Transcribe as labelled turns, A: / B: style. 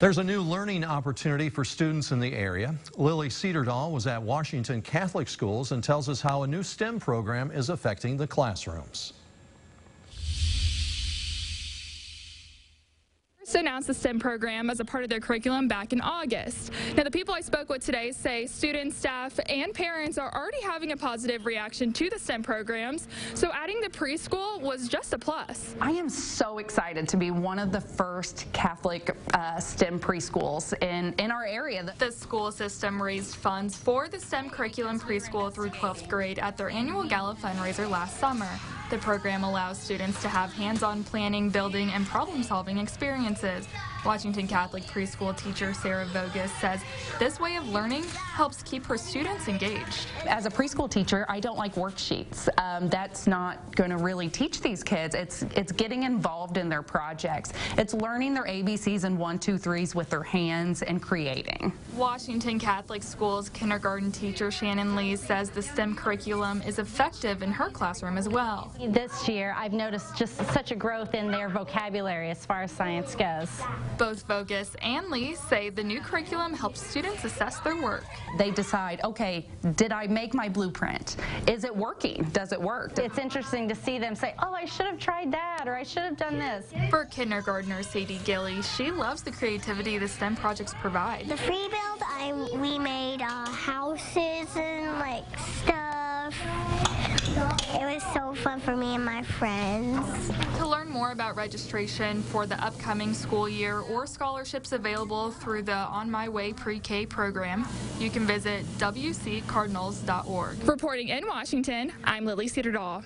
A: There's a new learning opportunity for students in the area. Lily Cedardahl was at Washington Catholic Schools and tells us how a new STEM program is affecting the classrooms.
B: Announced the STEM program as a part of their curriculum back in August. Now, the people I spoke with today say students, staff, and parents are already having a positive reaction to the STEM programs, so adding the preschool was just a plus.
C: I am so excited to be one of the first Catholic uh, STEM preschools in, in our area.
B: The school system raised funds for the STEM curriculum preschool through 12th grade at their annual gala fundraiser last summer. The program allows students to have hands-on planning, building, and problem-solving experiences. Washington Catholic preschool teacher Sarah Vogus says this way of learning helps keep her students engaged.
C: As a preschool teacher, I don't like worksheets. Um, that's not going to really teach these kids. It's it's getting involved in their projects. It's learning their ABCs and one, two, threes with their hands and creating.
B: Washington Catholic Schools kindergarten teacher Shannon Lee says the STEM curriculum is effective in her classroom as well.
D: This year, I've noticed just such a growth in their vocabulary as far as science goes.
B: Both Vogus and Lee say the new curriculum helps students assess their work.
C: They decide, okay, did I make my blueprint? Is it working? Does it work?
D: It's interesting to see them say, oh, I should have tried that, or I should have done this.
B: For kindergartner Sadie Gilly, she loves the creativity the STEM projects provide.
E: The free build, I, we made uh, houses and like stuff. It was so fun for me and my friends.
B: More about registration for the upcoming school year or scholarships available through the On My Way Pre-K program, you can visit wccardinals.org. Reporting in Washington, I'm Lily Cedardahl.